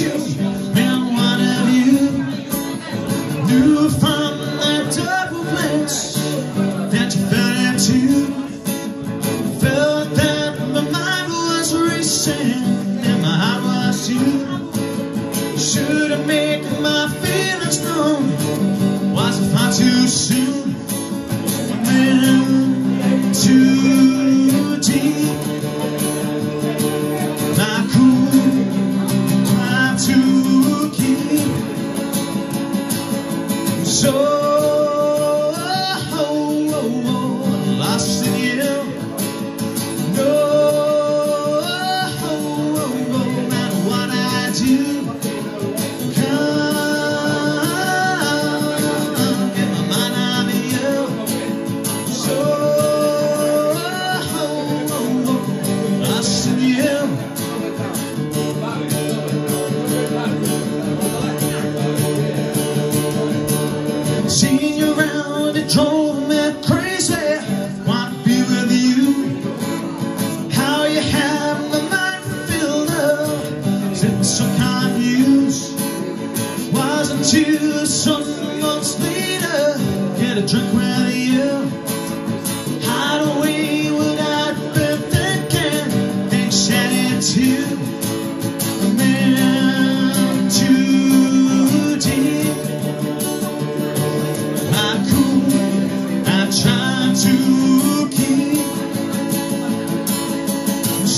you, man, what have you knew from that double that you? Felt that my mind was racing and my heart was. Should have made my feelings known. Was it far too soon? So lost in you. No, oh, oh, oh, no matter what I do, Seeing you around, it drove me crazy. Want to be with you. How you have my mind filled up. Sitting so confused. Wasn't you some months later? Get a drink with you.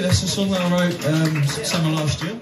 That's the song that I wrote um, summer last year.